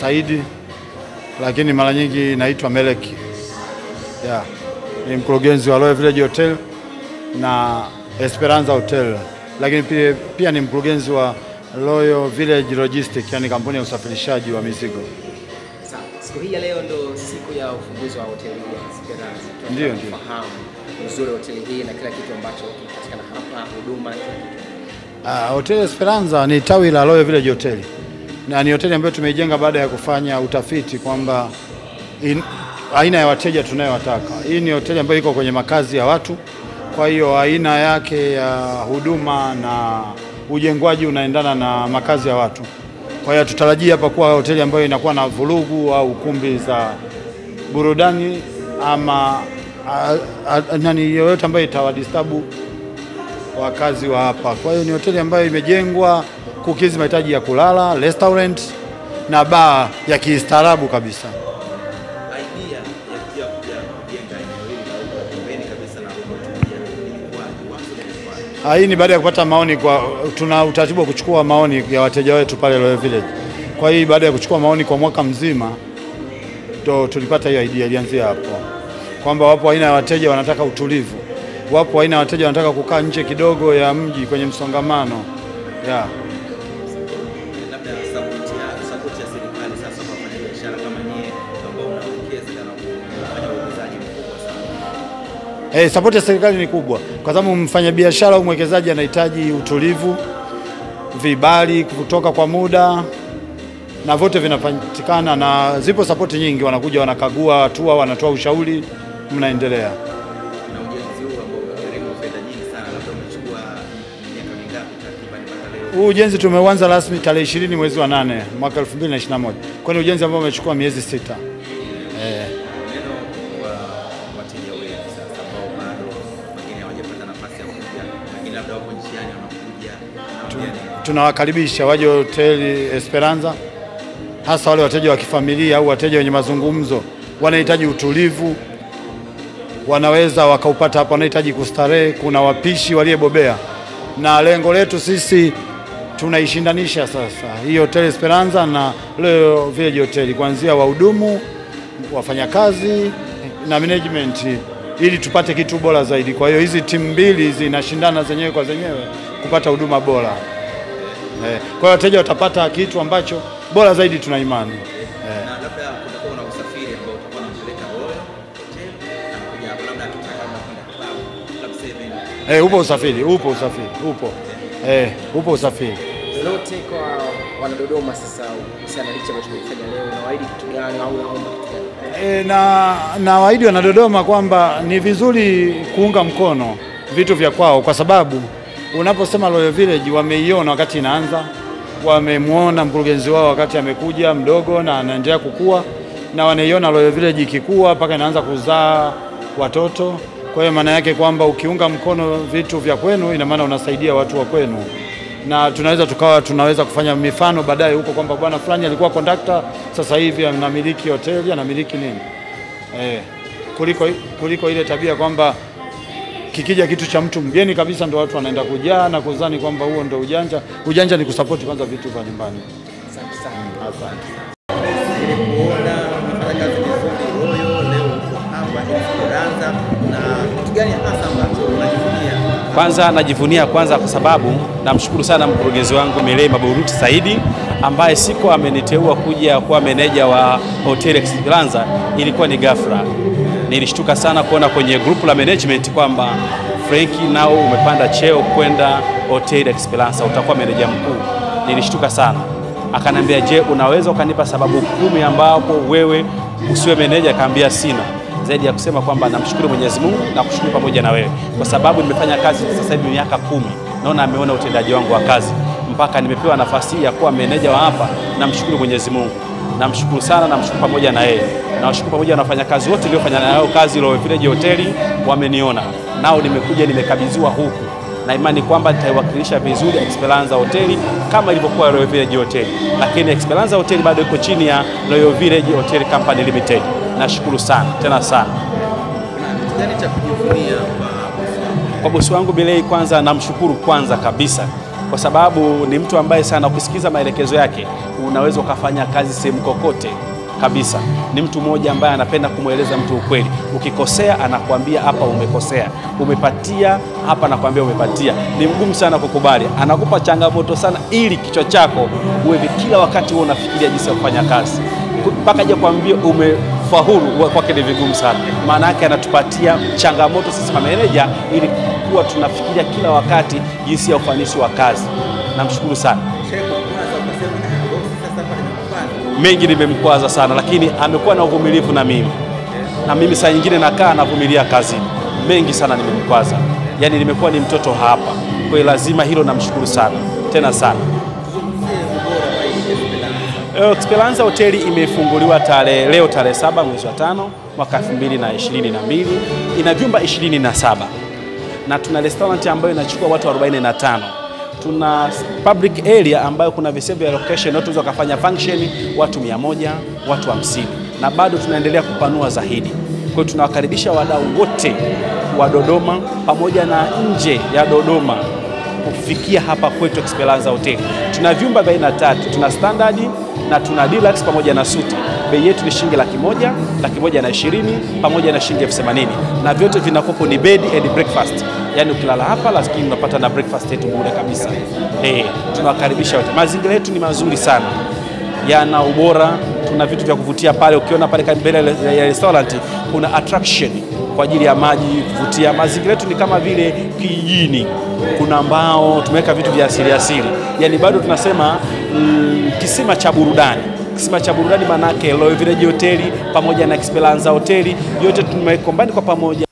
Saidi, lakini mara nyingi naitwa Meleki. Yeah. Ni mkurugenzi wa Royal Village Hotel na Esperanza Hotel, lakini pia, pia ni mkurugenzi wa Royal Village Logistics, yani kampuni ya usafirishaji wa mizigo. Siku hii ya leo ndo siku ya ufunguzi wa hoteli ya Esperanza. Ndio, ndio. Fahamu uzuri hoteli hii na kila kitu ambacho kinapatikana hapa, huduma Ah. Uh, Hotel Esperanza ni tawi la Royal Village Hotel na ni hoteli ambayo tumeijenga baada ya kufanya utafiti kwamba aina ya wateja tunayowataka. Hii ni hoteli ambayo iko kwenye makazi ya watu, kwa hiyo aina yake ya huduma na ujengwaji unaendana na makazi ya watu. Kwa hiyo tutarajia hapa kuwa hoteli ambayo inakuwa na vurugu au kumbi za burudani ama a, a, nani yoyote ambayo itawadistabu wakazi wa hapa. Kwa hiyo ni hoteli ambayo imejengwa kukidhi mahitaji ya kulala, restaurant na baa ya kistaarabu kabisa. Ah, Hii ni baada ya kupata maoni kwa, tuna utaratibu wa kuchukua maoni ya wateja wetu pale Royal Village. Kwa hii baada ya kuchukua maoni kwa mwaka mzima ndo tulipata hiyo idea, ilianzia hapo kwamba wapo aina ya wateja wanataka utulivu, wapo aina ya wateja wanataka kukaa nje kidogo ya mji kwenye msongamano yeah. Wafanyabiashara kama nyie ambao mnawekeza na kufanya uwekezaji mkubwa sana. Eh, sapoti ya serikali ni kubwa kwa sababu mfanyabiashara au mwekezaji anahitaji utulivu, vibali kutoka kwa muda na vyote vinapatikana, na zipo sapoti nyingi, wanakuja wanakagua hatua, wanatoa ushauri, mnaendelea. Huu ujenzi tumeuanza rasmi tarehe 20 mwezi wa nane mwaka 2021, kwani ujenzi ambao umechukua miezi sita. Eh, kwa tunawakaribisha waje hoteli Esperanza, hasa wale wateja wa kifamilia au wateja wenye mazungumzo, wanahitaji utulivu, wanaweza wakaupata hapa. Wanahitaji kustarehe, kuna wapishi waliyebobea, na lengo letu sisi tunaishindanisha sasa hii hoteli Esperanza na Royal Village Hotel, kuanzia wahudumu, wafanyakazi na management, ili tupate kitu bora zaidi. Kwa hiyo hizi timu mbili zinashindana zenyewe kwa zenyewe kupata huduma bora. Eh, kwa hiyo wateja watapata kitu ambacho bora zaidi, tuna imani eh. Eh, upo usafiri, upo usafiri, upo eh, upo usafiri. Lolote kwa wanadodoma sasa kuhusiana na licha ambacho tumefanya leo, unawaahidi kitu gani au naomba kitu gani? E, na na waahidi wanadodoma kwamba ni vizuri kuunga mkono vitu vya kwao, kwa sababu unaposema Royal Village wameiona wakati inaanza, wamemwona mkurugenzi wao wakati amekuja mdogo na anaendelea kukua, na wanaiona Royal Village ikikua mpaka inaanza kuzaa watoto. Kwa hiyo maana yake kwamba ukiunga mkono vitu vya kwenu, ina maana unasaidia watu wa kwenu na tunaweza tukawa tunaweza kufanya mifano baadaye huko kwamba bwana fulani alikuwa kondakta, sasa hivi anamiliki hoteli, anamiliki nini eh, kuliko, kuliko ile tabia kwamba kikija kitu cha mtu mgeni kabisa ndo watu wanaenda kujaa na kuzani kwamba huo ndo ujanja. Ujanja ni kusapoti kwanza vitu vya nyumbani. Asante sana. Asante. Kwanza najivunia kwanza kwa sababu namshukuru sana mkurugenzi wangu Milei Maburuti Saidi ambaye siko ameniteua kuja kuwa meneja wa Hotel Esperanza, ilikuwa ni ghafla. Nilishtuka sana kuona kwenye grupu la management kwamba Frenki nao umepanda cheo kwenda Hotel Esperanza, utakuwa meneja mkuu. Nilishtuka sana. Akaniambia, je, unaweza ukanipa sababu kumi ambapo wewe usiwe meneja? Akaambia sina zaidi ya kusema kwamba namshukuru Mwenyezi Mungu na kushukuru pamoja na wewe, kwa sababu nimefanya kazi sasa hivi miaka kumi. Naona ameona utendaji wangu wa kazi mpaka nimepewa nafasi ya kuwa meneja wa hapa. Namshukuru Mwenyezi Mungu, namshukuru sana, namshukuru pamoja na yeye, nawashukuru pamoja na wafanyakazi wote niliofanya nao kazi Royal Village Hoteli, wameniona nao, nimekuja nimekabidhiwa huku na imani kwamba nitaiwakilisha vizuri Esperanza Hoteli kama ilivyokuwa Royal Village Hotel, lakini Esperanza Hotel bado iko chini ya Royal Village Hotel Company Limited. Nashukuru sana tena sana kwa bosi wangu Bilei. Kwanza namshukuru kwanza kabisa kwa sababu ni mtu ambaye sana ukisikiza maelekezo yake unaweza ukafanya kazi sehemu kokote kabisa. Ni mtu mmoja ambaye anapenda kumweleza mtu ukweli. Ukikosea anakuambia hapa umekosea, umepatia hapa, anakuambia umepatia. Ni mgumu sana kukubali, anakupa changamoto sana, ili kichwa chako uwe kila wakati wewe unafikiria jinsi ya kufanya kazi mpaka aje kuambia umefaulu, huwa kwake ni vigumu sana. Maana yake anatupatia changamoto sisi mameneja, ili kuwa tunafikiria kila wakati jinsi ya ufanisi wa kazi. Namshukuru sana mengi nimemkwaza sana, lakini amekuwa na uvumilivu na mimi, na mimi saa nyingine nakaa navumilia kazini. Mengi sana nimemkwaza, yaani nimekuwa ni mtoto hapa. Kwa lazima hilo namshukuru sana tena sana. Esperanza. Eh, hoteli imefunguliwa tarehe leo tarehe saba mwezi wa tano mwaka 2022 ina vyumba 27 na tuna restaurant ambayo inachukua watu 45 tuna public area ambayo kuna visehemu vya location watu kufanya function watu 100 watu 50 na bado tunaendelea kupanua zaidi kwa hiyo tunawakaribisha wadau wote wa Dodoma pamoja na nje ya Dodoma kufikia hapa kwetu Esperanza Hotel. Tuna vyumba vya aina tatu, tuna standard na tuna deluxe pamoja na suti. Bei yetu ni shilingi laki moja, laki moja na ishirini pamoja na shilingi elfu themanini na vyote vinakopo ni bed and breakfast, yaani ukilala hapa lakini unapata na breakfast yetu bure kabisa. Eh, tunawakaribisha wote. Mazingira yetu ni mazuri sana yana ubora. Tuna vitu vya kuvutia pale, ukiona pale mbele ya restaurant kuna attraction kwa ajili ya maji kuvutia. Mazingira yetu ni kama vile kijijini, kuna mbao, tumeweka vitu vya asili asili, yani bado tunasema mm, kisima cha burudani kisima cha burudani, manake Loyo Village Hoteli pamoja na Esperanza Hoteli yote tumekombani kwa pamoja.